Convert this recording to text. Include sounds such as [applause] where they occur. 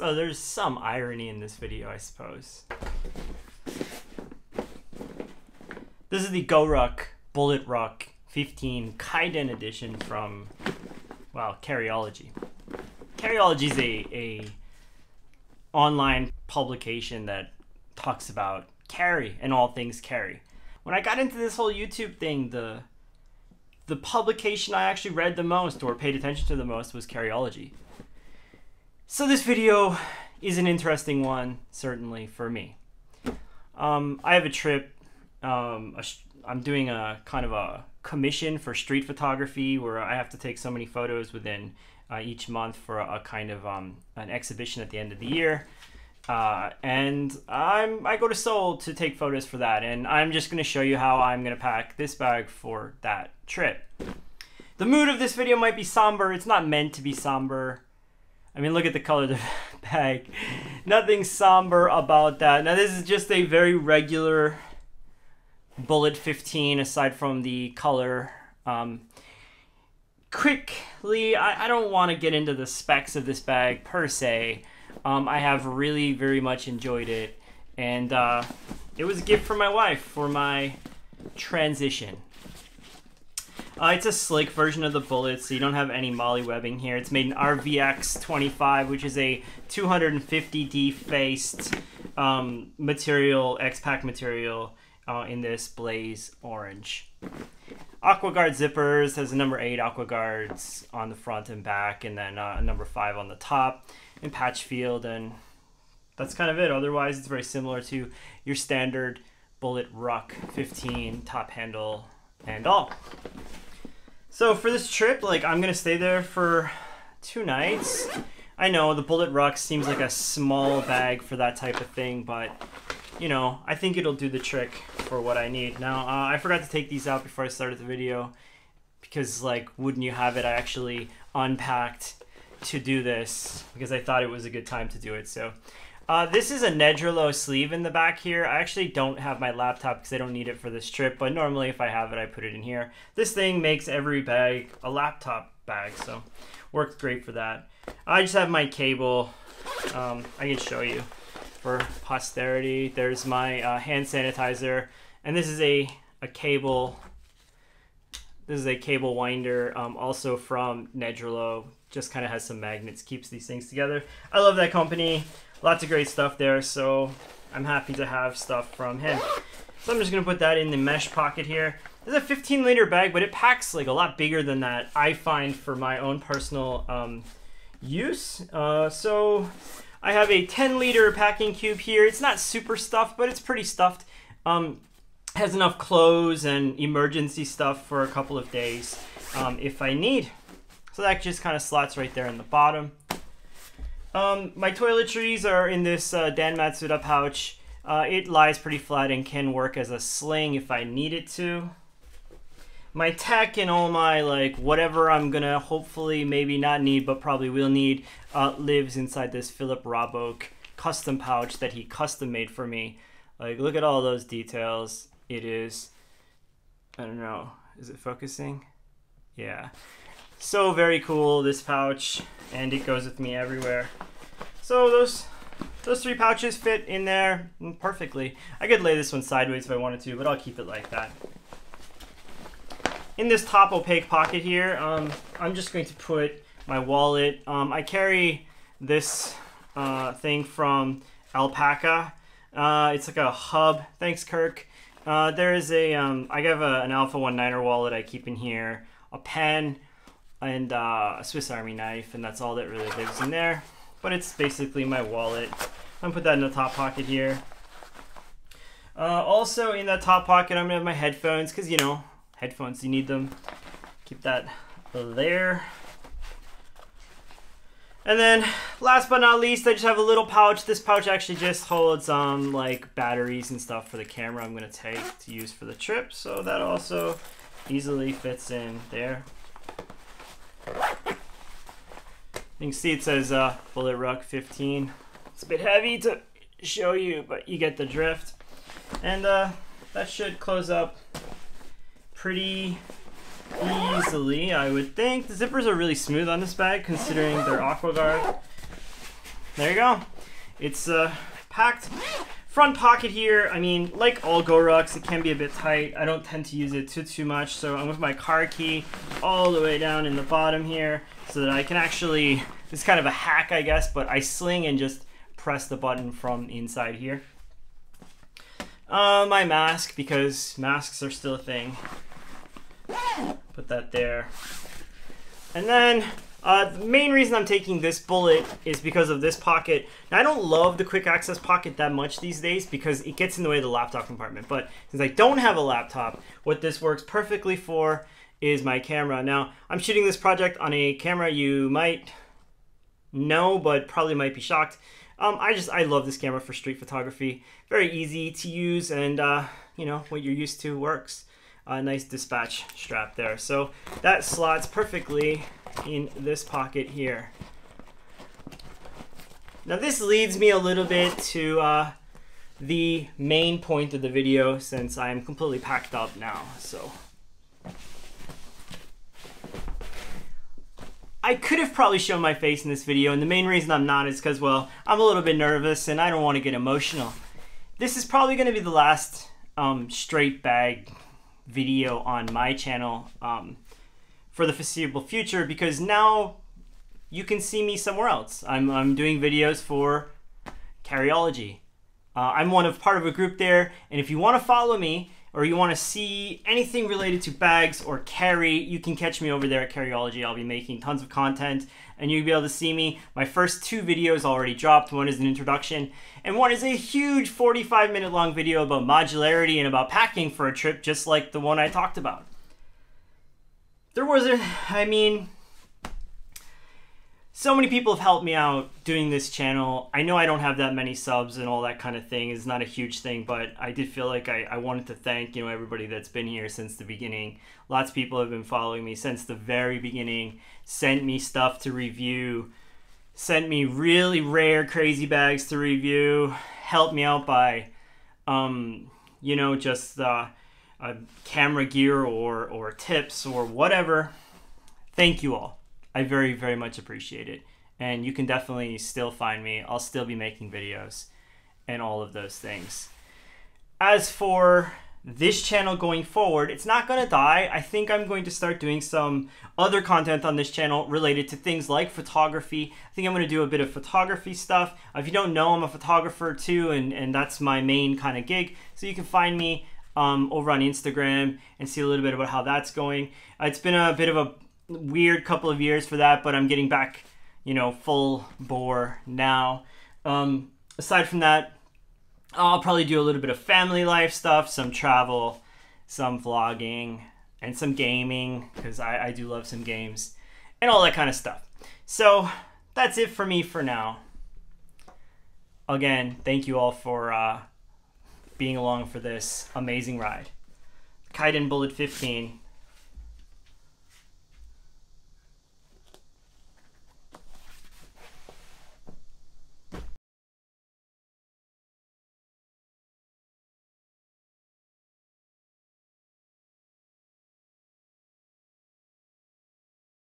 So there's some irony in this video, I suppose. This is the GoRuck Bullet Ruck 15 Kaidan edition from, well, Carryology. Carryology is a, a online publication that talks about carry and all things carry. When I got into this whole YouTube thing, the the publication I actually read the most or paid attention to the most was Carryology. So this video is an interesting one, certainly for me. Um, I have a trip. Um, a, I'm doing a kind of a commission for street photography where I have to take so many photos within uh, each month for a, a kind of um, an exhibition at the end of the year. Uh, and I'm I go to Seoul to take photos for that, and I'm just gonna show you how I'm gonna pack this bag for that trip. The mood of this video might be somber. It's not meant to be somber. I mean, look at the color of the [laughs] bag. Nothing somber about that. Now, this is just a very regular Bullet 15, aside from the color. Um, quickly, I, I don't want to get into the specs of this bag per se. Um, I have really very much enjoyed it, and uh, it was a gift from my wife for my transition. Uh, it's a slick version of the bullet, so you don't have any MOLLE webbing here. It's made in RVX25, which is a 250D faced um, material, X-Pac material uh, in this blaze orange. AquaGuard zippers has a number 8 AquaGuards on the front and back, and then uh, a number 5 on the top and patch field, and that's kind of it. Otherwise, it's very similar to your standard Bullet Ruck 15 top handle and all. So for this trip, like I'm gonna stay there for two nights. I know the Bullet Ruck seems like a small bag for that type of thing, but you know, I think it'll do the trick for what I need. Now, uh, I forgot to take these out before I started the video because, like, wouldn't you have it, I actually unpacked to do this because I thought it was a good time to do it. So, uh, this is a Nedrolo sleeve in the back here. I actually don't have my laptop because I don't need it for this trip, but normally if I have it, I put it in here. This thing makes every bag a laptop bag, so works great for that. I just have my cable. Um, I can show you for posterity. There's my uh, hand sanitizer, and this is a, a cable. This is a cable winder, um, also from Nedrolo. Just kind of has some magnets, keeps these things together. I love that company. Lots of great stuff there, so I'm happy to have stuff from him. So I'm just gonna put that in the mesh pocket here. This is a 15 liter bag, but it packs like a lot bigger than that. I find for my own personal um, use. Uh, so I have a 10 liter packing cube here. It's not super stuffed, but it's pretty stuffed. Um, has enough clothes and emergency stuff for a couple of days um, if I need. So that just kind of slots right there in the bottom. Um, my toiletries are in this uh, Dan Matsuda pouch. Uh, it lies pretty flat and can work as a sling if I need it to. My tech and all my, like, whatever I'm gonna hopefully maybe not need, but probably will need, uh, lives inside this Filip Raboch custom pouch that he custom made for me. Like, look at all those details. It is, I don't know, is it focusing? Yeah. So very cool, this pouch, and it goes with me everywhere. So those those three pouches fit in there perfectly. I could lay this one sideways if I wanted to, but I'll keep it like that. In this top opaque pocket here, um, I'm just going to put my wallet. Um, I carry this uh, thing from Alpaka. Uh, it's like a hub. Thanks, Kirk. Uh, there is a, um, I have a, an Alpha 19er wallet I keep in here, a pen, and uh, a Swiss Army knife, and that's all that really lives in there. But it's basically my wallet. I'm gonna put that in the top pocket here. Uh, also in that top pocket, I'm gonna have my headphones, cause you know, headphones, you need them. Keep that there. And then, last but not least, I just have a little pouch. This pouch actually just holds um, like batteries and stuff for the camera I'm gonna take to use for the trip. So that also easily fits in there. You can see it says uh, Bullet Ruck 15. It's a bit heavy to show you, but you get the drift. And uh, that should close up pretty easily, I would think. The zippers are really smooth on this bag, considering they're AquaGuard. there you go. It's uh, packed. Front pocket here, I mean, like all GoRucks, it can be a bit tight. I don't tend to use it too, too much, so I'm with my car key all the way down in the bottom here so that I can actually, it's kind of a hack, I guess, but I sling and just press the button from inside here. Uh, my mask, because masks are still a thing. Put that there. And then uh, the main reason I'm taking this bullet is because of this pocket. Now, I don't love the quick access pocket that much these days because it gets in the way of the laptop compartment. But since I don't have a laptop, what this works perfectly for is my camera. Now, I'm shooting this project on a camera you might know, but probably might be shocked. Um, I just, I love this camera for street photography. Very easy to use and, uh, you know, what you're used to works. A nice dispatch strap there. So that slots perfectly in this pocket here. Now this leads me a little bit to uh, the main point of the video since I am completely packed up now. So I could have probably shown my face in this video and the main reason I'm not is because well I'm a little bit nervous and I don't want to get emotional. This is probably going to be the last um, straight bag video on my channel. Um, for the foreseeable future because now you can see me somewhere else. I'm, I'm doing videos for Carryology. Uh, I'm one of part of a group there, and if you want to follow me or you want to see anything related to bags or carry, you can catch me over there at Carryology. I'll be making tons of content, and you'll be able to see me. My first two videos already dropped. One is an introduction, and one is a huge 45 minute long video about modularity and about packing for a trip, just like the one I talked about there was a, I mean, so many people have helped me out doing this channel. I know I don't have that many subs and all that kind of thing. It's not a huge thing, but I did feel like I, I wanted to thank, you know, everybody that's been here since the beginning. Lots of people have been following me since the very beginning, sent me stuff to review, sent me really rare crazy bags to review, helped me out by, um, you know, just, uh, uh, camera gear or, or tips or whatever, thank you all. I very, very much appreciate it. And you can definitely still find me. I'll still be making videos and all of those things. As for this channel going forward, it's not going to die. I think I'm going to start doing some other content on this channel related to things like photography. I think I'm going to do a bit of photography stuff. If you don't know, I'm a photographer too, and, and that's my main kind of gig. So you can find me um, over on Instagram and see a little bit about how that's going. It's been a bit of a weird couple of years for that, but I'm getting back, you know, full bore now. Um, aside from that, I'll probably do a little bit of family life stuff, some travel, some vlogging, and some gaming, because I, I do love some games, and all that kind of stuff. So that's it for me for now. Again, thank you all for uh, being along for this amazing ride. Kaidan Bullet 15